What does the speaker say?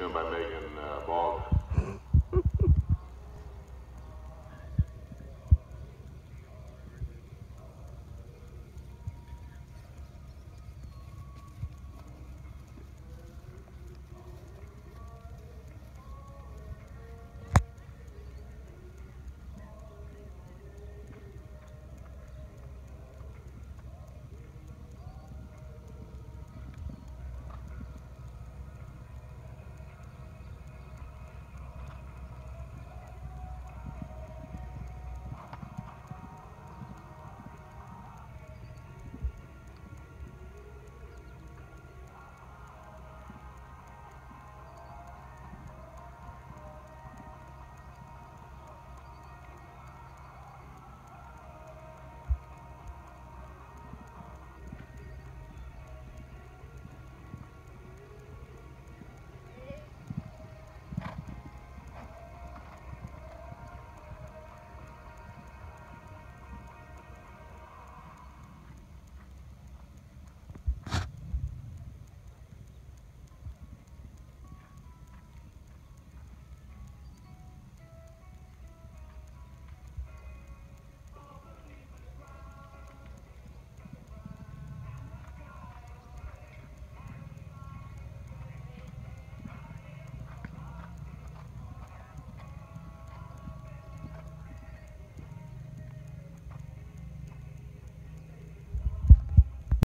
tuned by Megan.